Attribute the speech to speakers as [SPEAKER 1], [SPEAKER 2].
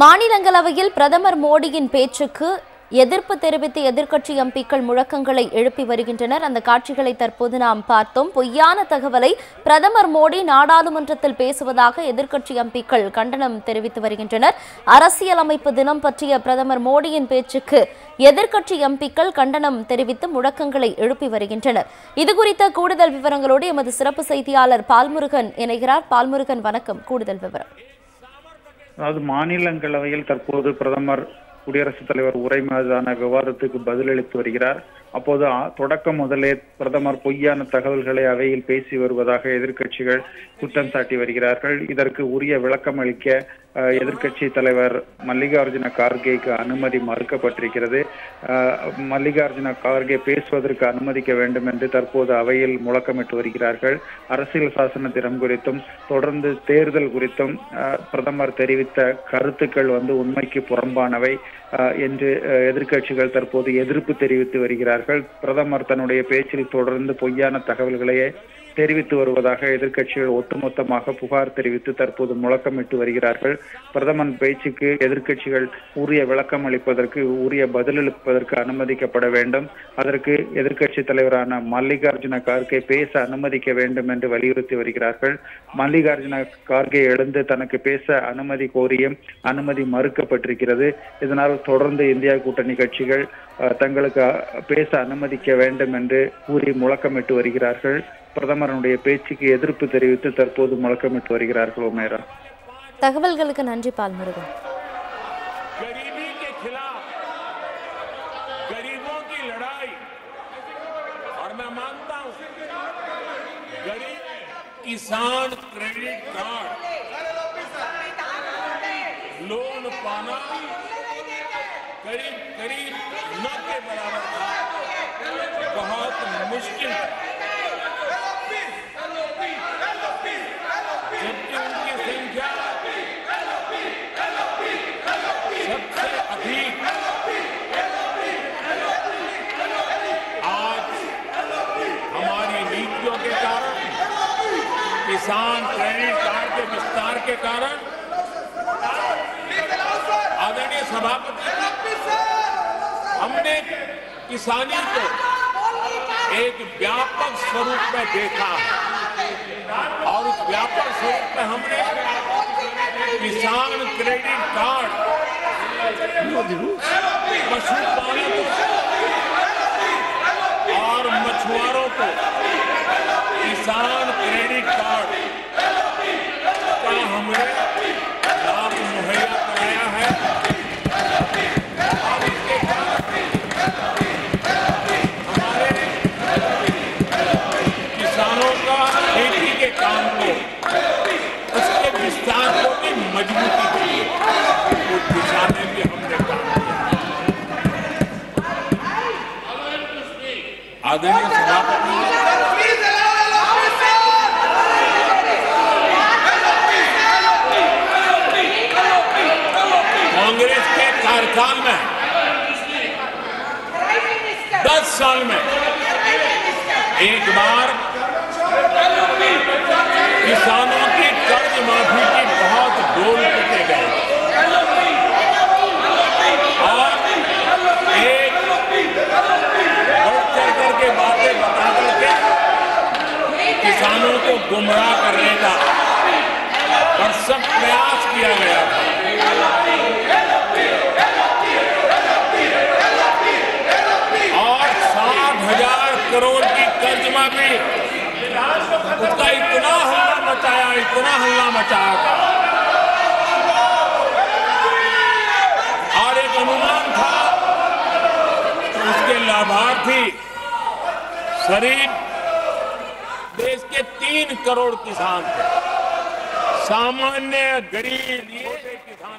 [SPEAKER 1] மாநிலங்களவையில் பிரதமர் மோடியின் பேச்சுக்கு எதிர்ப்பு தெரிவித்து எதிர்க்கட்சி எம்பிக்கள் முழக்கங்களை எழுப்பி வருகின்றனர். அந்த காட்சிகளை தற்போது நாம் பார்த்தோம். பொய்யான தகவலை பிரதமர் மோடி நாடாளுமன்றத்தில் பேசுவதாக எதிர்க்கட்சி எம்பிக்கள் கண்டனம் தெரிவித்து வருகின்றனர். அரசியலமைப்பு தினம் பற்றிய பிரதமர் மோடியின் பேச்சுக்கு எதிர்க்கட்சி எம்பிக்கள் கண்டனம் தெரிவித்து முழக்கங்களை எழுப்பி வருகின்றனர். இது குறித்த கூடுதல் விவரங்களோடு எமது சிறப்பு செய்தியாளர் பால்முருகன் இணைகிறார். பால்முருகன் வணக்கம். கூடுதல் விவரம்.
[SPEAKER 2] அதாவது மாநிலங்களவையில் தற்போது பிரதமர் குடியரசுத் தலைவர் உரை மீதான விவாதத்துக்கு பதிலளித்து வருகிறார். அப்போது தொடக்கம் முதலே பிரதமர் பொய்யான தகவல்களை அவையில் பேசி வருவதாக எதிர்க்கட்சிகள் குற்றம் சாட்டி வருகிறார்கள். இதற்கு உரிய விளக்கம் அளிக்க எதிர்கட்சி எதிர்க்கட்சி தலைவர் மல்லிகார்ஜுன கார்கேக்கு அனுமதி மறுக்கப்பட்டிருக்கிறது. மல்லிகார்ஜுன கார்கே பேசுவதற்கு அனுமதிக்க வேண்டும் என்று தற்போது அவையில் முழக்கமிட்டு வருகிறார்கள். அரசியல் சாசன தினம் குறித்தும் தொடர்ந்து தேர்தல் குறித்தும் பிரதமர் தெரிவித்த கருத்துக்கள் வந்து உண்மைக்கு புறம்பானவை என்று எதிர்கட்சிகள் எதிர்க்கட்சிகள் தற்போது எதிர்ப்பு தெரிவித்து வருகிறார்கள். பிரதமர் தன்னுடைய பேச்சில் தொடர்ந்து பொய்யான தகவல்களையே தெரிவித்து வருவதாக எதிர்க்கட்சிகள் ஒட்டுமொத்தமாக புகார் தெரிவித்து தற்போது முழக்கமிட்டு வருகிறார்கள். பிரதமர் பேச்சுக்கு எதிர்க்கட்சிகள் உரிய விளக்கம் அளிப்பதற்கு உரிய பதிலளிப்பதற்கு அனுமதிக்கப்பட வேண்டும். அதற்கு எதிர்க்கட்சி தலைவரான மல்லிகார்ஜுன கார்கே பேச அனுமதிக்க வேண்டும் என்று வலியுறுத்தி வருகிறார்கள். மல்லிகார்ஜுன கார்கே எழுந்து தனக்கு பேச அனுமதி கோரியும் அனுமதி மறுக்கப்பட்டிருக்கிறது. இதனால் தொடர்ந்து இந்தியா கூட்டணி கட்சிகள் அஹ், தங்களுக்கு பேச அனுமதிக்க வேண்டும் என்று கூறி முழக்கமிட்டு வருகிறார்கள். பிரதமருடைய பேச்சுக்கு எதிர்ப்பு தெரிவித்து தற்போது முழக்கமிட்டு வருகிறார்கள் உமேரா
[SPEAKER 1] தகவல்களுக்கு நன்றி பால்முருகன்
[SPEAKER 3] गरीबी के खिलाफ गरीबों की लड़ाई और मैं मानता हूं गरीब किसान क्रेडिट कार्ड लोन पाना करीब करीब न के बराबर था बहुत मुश्किल था किसान क्रेडिट कार्ड के विस्तार के कारण आदरणीय सभापति हमने किसानी को एक व्यापक स्वरूप में देखा और उस व्यापक स्वरूप में हमने किसान क्रेडिट कार्ड, पशुपालकों और मछुआरों को किसान क्रेडिट कार्ड का हमने लाभ मुहैया कराया है और इसके कारण हमारे किसानों का खेती के काम को उसके विस्तार को भी मजबूती दी है उस दिशा में भी हमने काम किया आदरणीय सभापति कांग्रेस के कार्यकाल में दस साल में एक बार किसानों किसानों को गुमराह करने का भरसक प्रयास किया गया और सात हज़ार करोड़ की कर्ज माफ़ी। उसका इतना हल्ला मचाया, इतना हल्ला मचाया था। और एक अनुमान था उसके लाभार्थी करीब देश के तीन करोड़ किसान थे। सामान्य गरीब किसान।